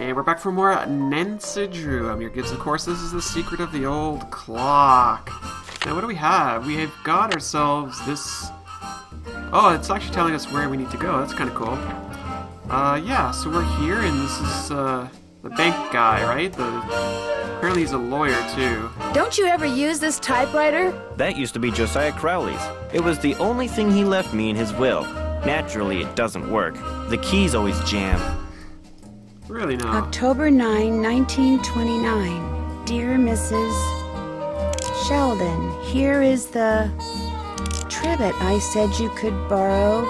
And we're back for more Nancy Drew. I'm YourGibs. Of course, this is the secret of the old clock. Now, what do we have? We have got ourselves this. Oh, it's actually telling us where we need to go. That's kind of cool. Uh, yeah. So we're here, and this is uh the bank guy, right? The apparently he's a lawyer too. Don't you ever use this typewriter? That used to be Josiah Crowley's. It was the only thing he left me in his will. Naturally, it doesn't work. The keys always jam. Really no. October 9, 1929. Dear Mrs. Sheldon, here is the trivet I said you could borrow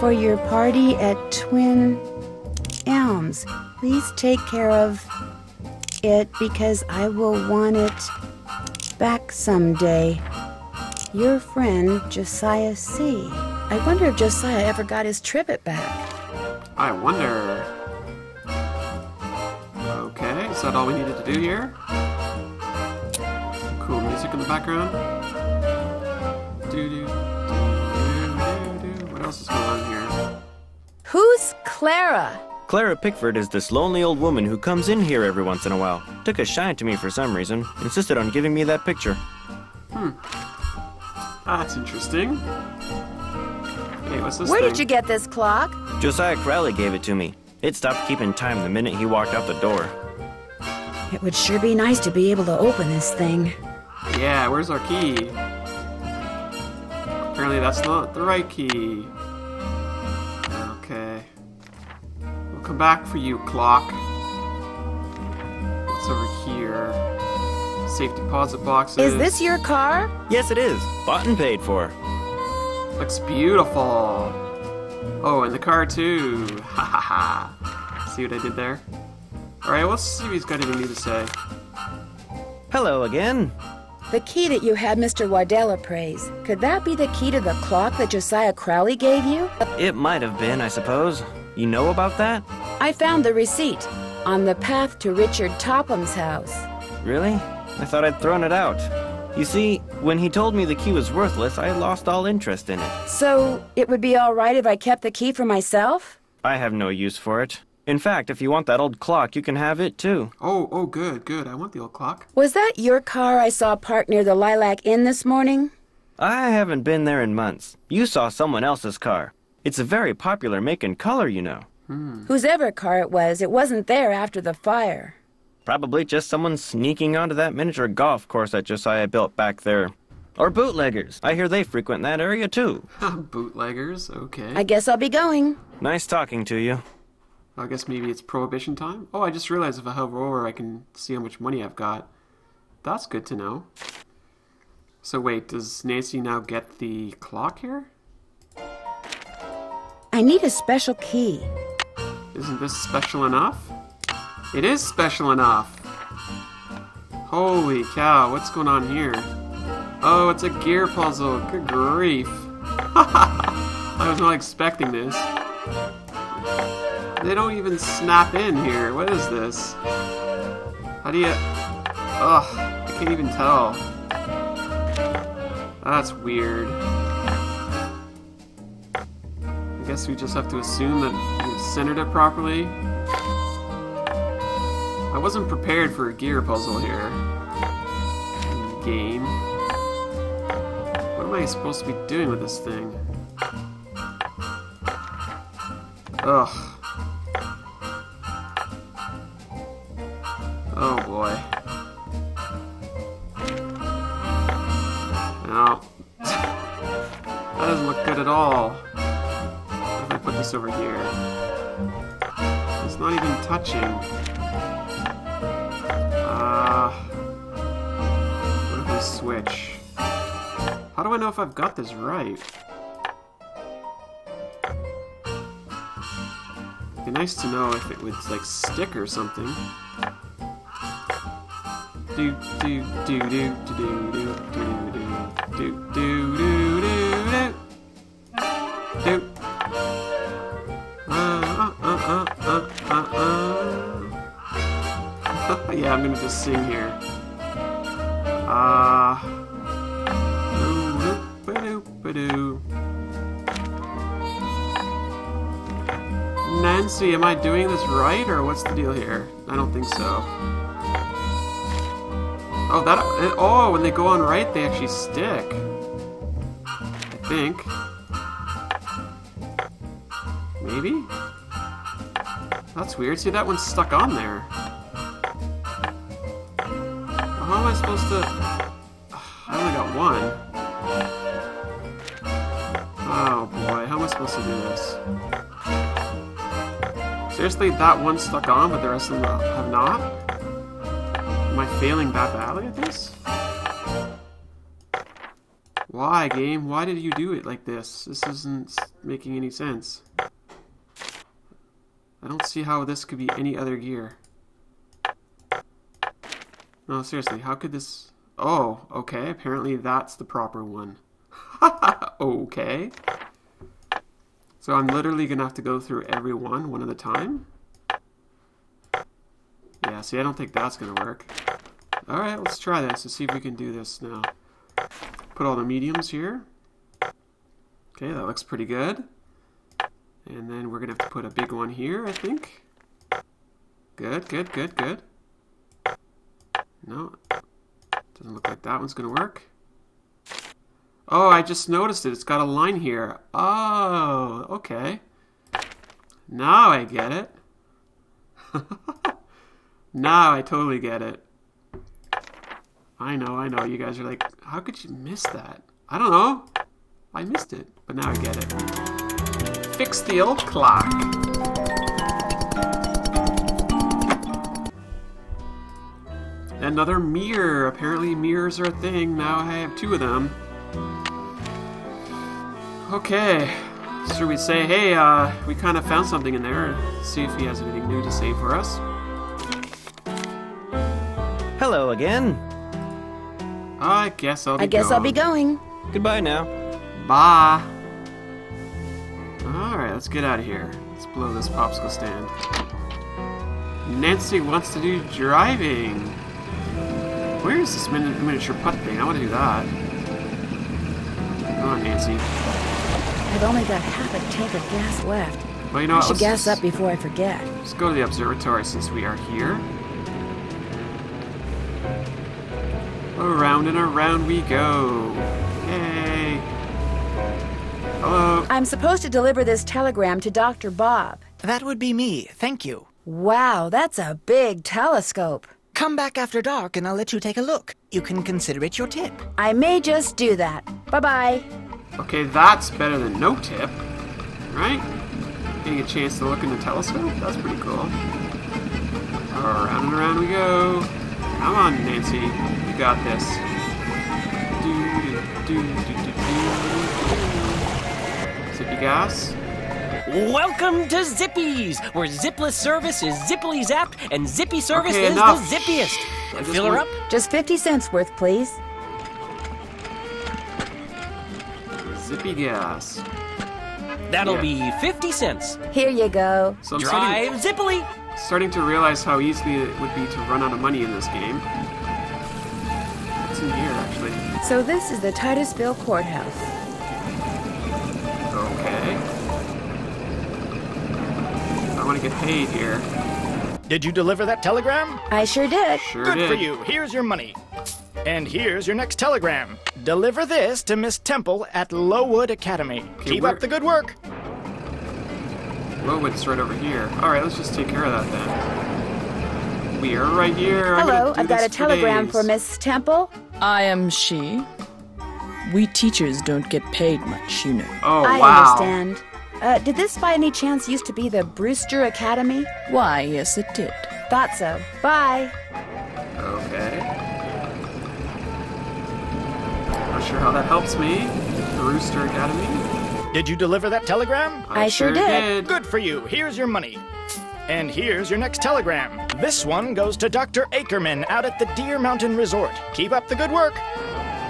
for your party at Twin Elms. Please take care of it because I will want it back someday. Your friend, Josiah C. I wonder if Josiah ever got his trivet back. I wonder. Okay, is that all we needed to do here? Some cool music in the background. Do do do do do. What else is going on here? Who's Clara? Clara Pickford is this lonely old woman who comes in here every once in a while. Took a shine to me for some reason. Insisted on giving me that picture. Hmm. That's interesting. Hey, what's this Where thing? did you get this clock? Josiah Crowley gave it to me. It stopped keeping time the minute he walked out the door. It would sure be nice to be able to open this thing. Yeah, where's our key? Apparently that's not the right key. Okay. We'll come back for you, clock. What's over here? Safe deposit boxes. Is this your car? Yes, it is. Bought and paid for. Looks beautiful. Oh, and the car too. Ha ha ha. See what I did there? Alright, let's see if he's got anything new to say. Hello again. The key that you had Mr. Waddell appraise. Could that be the key to the clock that Josiah Crowley gave you? It might have been, I suppose. You know about that? I found the receipt on the path to Richard Topham's house. Really? I thought I'd thrown it out. You see, when he told me the key was worthless, I lost all interest in it. So, it would be all right if I kept the key for myself? I have no use for it. In fact, if you want that old clock, you can have it too. Oh, oh, good, good. I want the old clock. Was that your car I saw parked near the Lilac Inn this morning? I haven't been there in months. You saw someone else's car. It's a very popular make and color, you know. Hmm. Whose ever car it was, it wasn't there after the fire. Probably just someone sneaking onto that miniature golf course that Josiah built back there. Or bootleggers. I hear they frequent that area too. Bootleggers, okay. I guess I'll be going. Nice talking to you. I guess maybe it's prohibition time. Oh, I just realized if I hover over, I can see how much money I've got. That's good to know. So wait, does Nancy now get the clock here? I need a special key. Isn't this special enough? It is special enough. Holy cow, what's going on here? Oh, it's a gear puzzle. Good grief. I was not expecting this. They don't even snap in here. What is this? How do you... Ugh, I can't even tell. That's weird. I guess we just have to assume that we've centered it properly. I wasn't prepared for a gear puzzle here. Game. What am I supposed to be doing with this thing? Ugh. It's not even touching. Uh, what if I switch? How do I know if I've got this right? Be nice to know if it would like stick or something. Do do do do do do do do do do do do do. Gonna just sing here. Uh, Nancy, am I doing this right, or what's the deal here? I don't think so. Oh, that. Oh, when they go on right, they actually stick. I think. Maybe? That's weird. See, that one's stuck on there. Supposed to... I only got one. Oh boy, how am I supposed to do this? Seriously, that one stuck on, but the rest of them have not? Am I failing that badly at this? Why, game? Why did you do it like this? This isn't making any sense. I don't see how this could be any other gear. No, seriously, how could this... Oh, okay, apparently that's the proper one. okay. So I'm literally going to have to go through every one, one at a time? Yeah, see, I don't think that's going to work. Alright, let's try this. Let's see if we can do this now. Put all the mediums here. Okay, that looks pretty good. And then we're going to have to put a big one here, I think. Good, good, good, good. No, doesn't look like that one's going to work. Oh, I just noticed it. It's got a line here. Oh, okay. Now I get it. now I totally get it. I know, I know. You guys are like, how could you miss that? I don't know. I missed it, but now I get it. Fix the old clock. Another mirror. Apparently mirrors are a thing. Now I have two of them. Okay. Should we say, hey, uh, we kind of found something in there. See if he has anything new to say for us. Hello again. I guess I'll be I guess I'll be going. going. Goodbye now. Bye. Alright, let's get out of here. Let's blow this popsicle stand. Nancy wants to do driving. Where is this mini- miniature putt thing? I want to do that. Come on, Nancy. I've only got half a tank of gas left. Well, you know I what? should gas up before I forget. Let's go to the observatory since we are here. Around and around we go. Yay. Hello. I'm supposed to deliver this telegram to Dr. Bob. That would be me. Thank you. Wow, that's a big telescope. Come back after dark and I'll let you take a look. You can consider it your tip. I may just do that. Bye bye. Okay, that's better than no tip, right? Getting a chance to look in the telescope? That's pretty cool. Around and around we go. Come on, Nancy. You got this. Do, do, do, do, do, do. Zippy gas. Welcome to Zippies, where zipless service is zippily zapped and zippy service Okay, is enough. the zippiest. I Fill her up. Just 50 cents worth, please. Zippy gas. That'll Yeah. be 50 cents. Here you go. So I'm Drive starting, zippily. starting to realize how easily it would be to run out of money in this game. What's in here, actually? So this is the Titusville Courthouse. Want to get paid here. Did you deliver that telegram? I sure did. Sure Good did. for you. Here's your money. And here's your next telegram. Deliver this to Miss Temple at Lowood Academy. Keep up the good work. Well, it's right over here. All right, let's just take care of that then. We are right here. I'm Hello, do I've got a telegram days. for Miss Temple. I am she. We teachers don't get paid much, you know. Oh I wow! understand. Uh, did this by any chance used to be the Brewster Academy? Why, yes, it did. Thought so. Bye. Okay. Not sure how that helps me. Brewster Academy. Did you deliver that telegram? I sure did. Good for you. Here's your money. And here's your next telegram. This one goes to Dr. Ackerman out at the Deer Mountain Resort. Keep up the good work.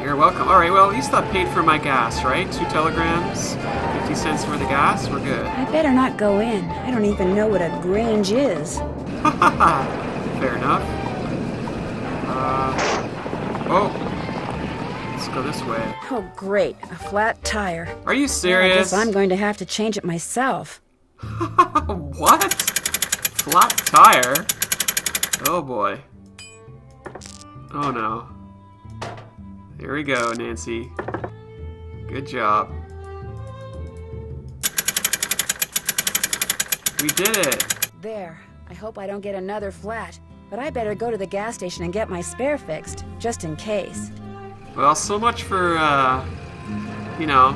You're welcome. All right. Well, at least that paid for my gas, right? Two telegrams, fifty cents for the gas. We're good. I better not go in. I don't even know what a grange is. Fair enough. Uh. Oh. Let's go this way. Oh, great. A flat tire. Are you I serious? guess I'm going to have to change it myself. What? Flat tire? Oh boy. Oh no. Here we go, Nancy. Good job. We did it! There. I hope I don't get another flat. But I better go to the gas station and get my spare fixed, just in case. Well, so much for, uh, you know,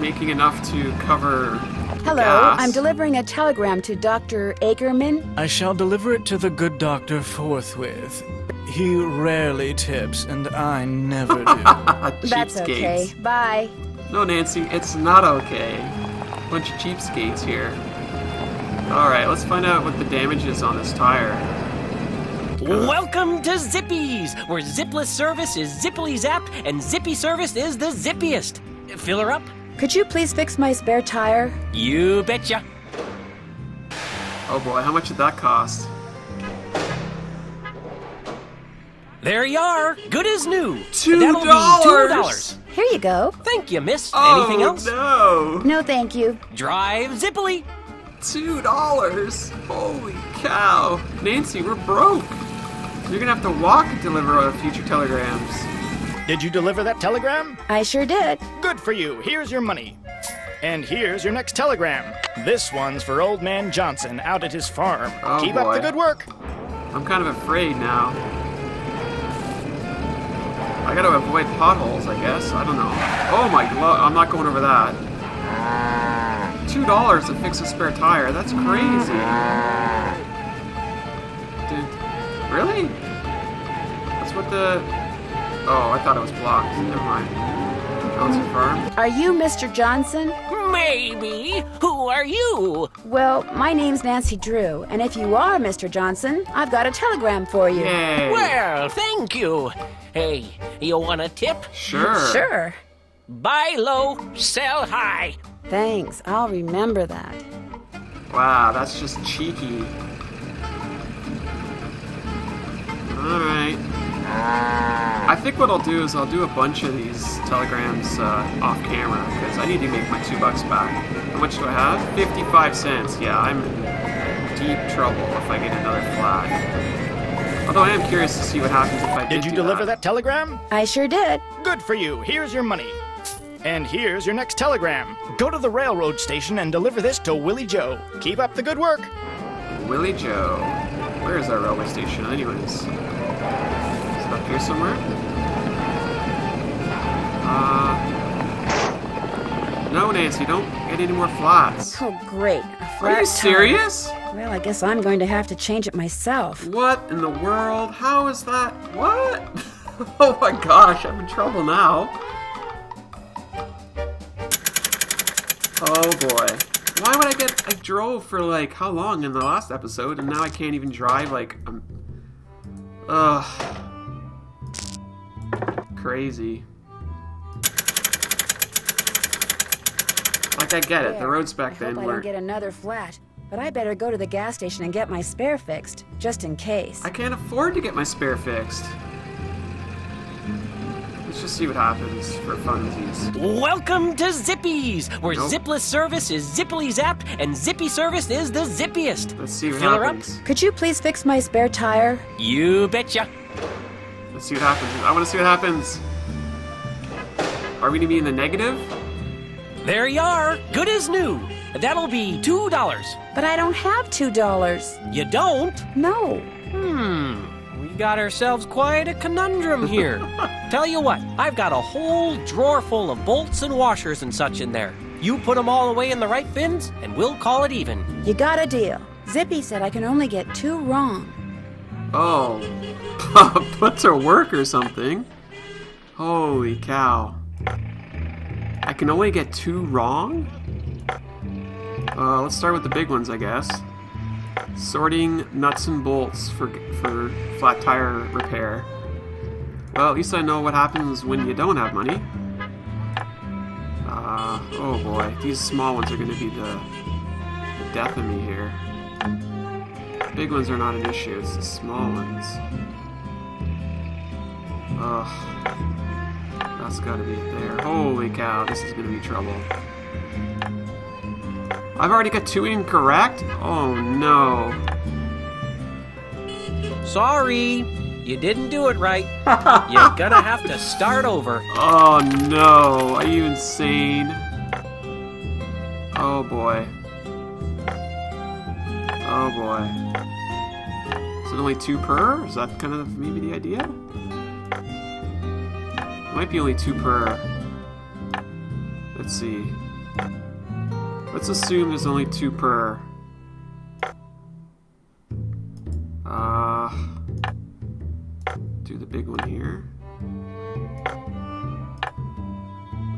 making enough to cover. Hello, gas. I'm delivering a telegram to Dr. Ackerman. I shall deliver it to the good doctor forthwith. He rarely tips, and I never do. That's okay. Bye. No, Nancy, it's not okay. Bunch of cheapskates here. Alright, let's find out what the damage is on this tire. Welcome to Zippies, where zipless service is zippily zapped and zippy service is the zippiest. Fill her up? Could you please fix my spare tire? You betcha. Oh boy, how much did that cost? There you are, good as new. Two dollars. Here you go. Thank you, miss. Oh, Anything else? no! No, thank you. Drive zippily. Two dollars! Holy cow! Nancy, we're broke! You're gonna have to walk and deliver our future telegrams. Did you deliver that telegram? I sure did. Good for you. Here's your money. And here's your next telegram. This one's for Old Man Johnson out at his farm. Oh, Keep boy. up the good work. I'm kind of afraid now. I gotta avoid potholes, I guess. I don't know. Oh my god, I'm not going over that. Two dollars to fix a spare tire. That's crazy. Dude, really? That's what the. Oh, I thought it was blocked. Never mind. Are you Mr. Johnson? Maybe. Who are you? Well, my name's Nancy Drew, and if you are Mr. Johnson, I've got a telegram for you. Yay! Well, thank you. Hey, you want a tip? Sure. Sure. Buy low, sell high. Thanks. I'll remember that. Wow, that's just cheeky. Alright. I think what I'll do is I'll do a bunch of these telegrams uh, off camera because I need to make my two bucks back. How much do I have? 55 cents. Yeah, I'm in deep trouble if I get another flag. Although I am curious to see what happens if I did Did you do deliver that telegram? I sure did. Good for you. Here's your money. And here's your next telegram. Go to the railroad station and deliver this to Willie Joe. Keep up the good work. Willie Joe. Where is our railway station, anyways? Is it up here somewhere? Uh. No, Nancy, don't get any more flats. Oh, great. Are you serious? Well, I guess I'm going to have to change it myself. What in the world? How is that? What? oh my gosh, I'm in trouble now. Oh boy. Why would I get. I drove for like how long in the last episode and now I can't even drive like. I'm. Ugh. Crazy. Like, I get it. The roads back I then hope I were. don't get another flat. But I better go to the gas station and get my spare fixed, just in case. I can't afford to get my spare fixed. Let's just see what happens for funsies. Welcome to Zippies, where Nope. zipless service is zippily zapped and zippy service is the zippiest. Let's see what Fill her up? Could you please fix my spare tire? You betcha. Let's see what happens. I want to see what happens. Are we gonna be in the negative? There you are, good as new. That'll be two dollars. But I don't have two dollars. You don't? No. Hmm. We got ourselves quite a conundrum here. Tell you what, I've got a whole drawer full of bolts and washers and such in there. You put 'em all away in the right bins, and we'll call it even. You got a deal. Zippy said I can only get two wrong. Oh, put to work or something. Holy cow! I can only get two wrong. Uh, let's start with the big ones, I guess. Sorting nuts and bolts for for flat tire repair. Well, at least I know what happens when you don't have money. Uh, oh boy, these small ones are going to be the, the death of me here. Big ones are not an issue, it's the small ones. Ugh. That's gotta be there. Holy cow, this is gonna be trouble. I've already got two incorrect? Oh no. Sorry, you didn't do it right. You're gonna have to start over. Oh no. Are you insane? Oh boy. Oh boy. It only two per? Is that kind of maybe the idea? Might be only two per. Let's see. Let's assume there's only two per. Uh, do the big one here.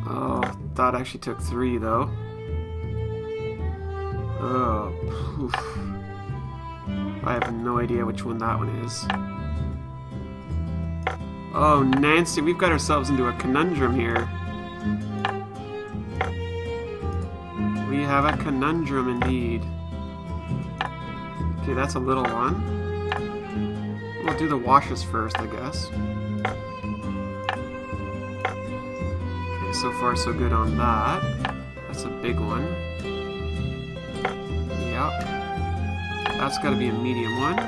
Oh, that actually took three though. Oh, poof. I have no idea which one that one is. Oh, Nancy, we've got ourselves into a conundrum here. We have a conundrum indeed. Okay, that's a little one. We'll do the washes first, I guess. Okay, so far so good on that. That's a big one. Yep. That's got to be a medium one.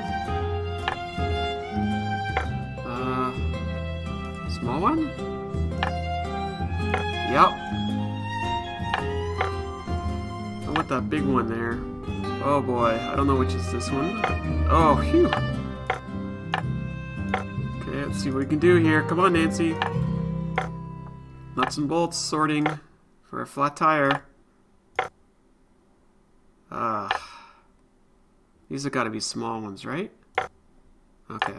Uh, small one? Yep. I want that big one there. Oh boy, I don't know which is this one. Oh, phew. Okay, let's see what we can do here. Come on, Nancy. Nuts and bolts sorting for a flat tire. These have got to be small ones, right? Okay.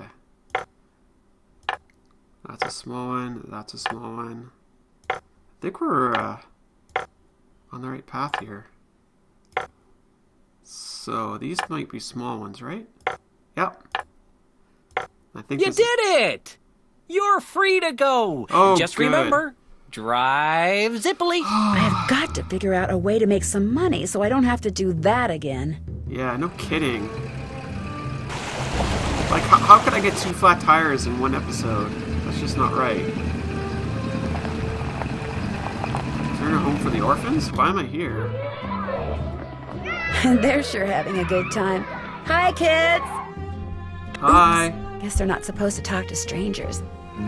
That's a small one. That's a small one. I think we're uh, on the right path here. So these might be small ones, right? Yep. I think You this- did it! You're free to go. Oh, Just good. remember, drive zippily. I've got to figure out a way to make some money so I don't have to do that again. Yeah, no kidding. Like, how, how could I get two flat tires in one episode? That's just not right. Turn a home for the orphans? Why am I here? They're sure having a good time. Hi, kids! Hi. Guess they're not supposed to talk to strangers.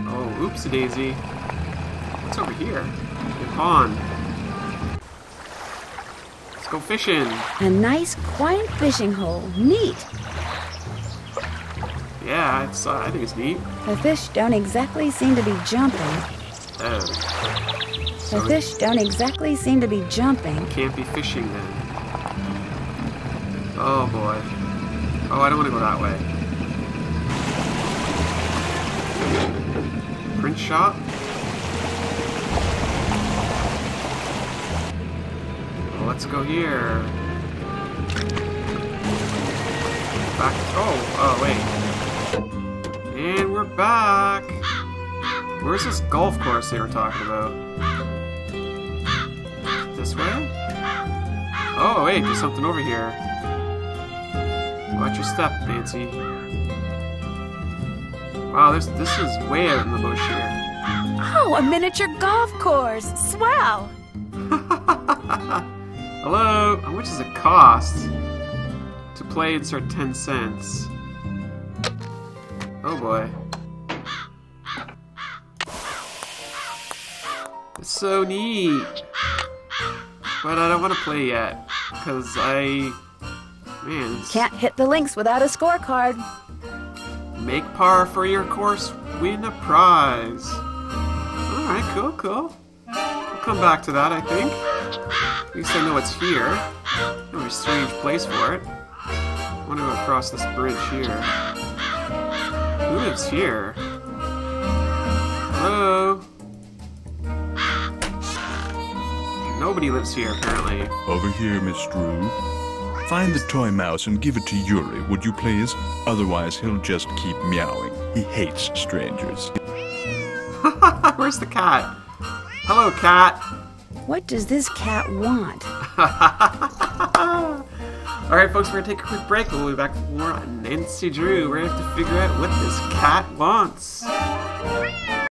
Oh, oopsie daisy. What's over here? The pond. Go fishing. A nice, quiet fishing hole. Neat. Yeah, it's. Uh, I think it's neat. The fish don't exactly seem to be jumping. Oh, The so fish don't exactly seem to be jumping. can't be fishing then. Oh boy. Oh, I don't want to go that way. Print shop. Let's go here. Back. Oh, oh wait. And we're back. Where's this golf course they were talking about? This way? Oh, wait, there's something over here. Watch your step, Nancy. Wow, this this is way out in the bush here. Oh, a miniature golf course. Swell. Hello, how much does it cost to play? Insert ten cents. Oh boy. It's so neat. But I don't want to play yet. Because I. Man, Can't hit the links without a scorecard. Make par for your course, win a prize. Alright, cool, cool. We'll come back to that, I think. At least I know it's here. No strange place for it. I want to go across this bridge here. Who lives here? Hello? Nobody lives here, apparently. Over here, Miss Drew. Find the toy mouse and give it to Yuri, would you please? Otherwise, he'll just keep meowing. He hates strangers. Where's the cat? Hello, cat. What does this cat want? All right, folks, we're gonna take a quick break. We'll be back for more on Nancy Drew. We're gonna have to figure out what this cat wants.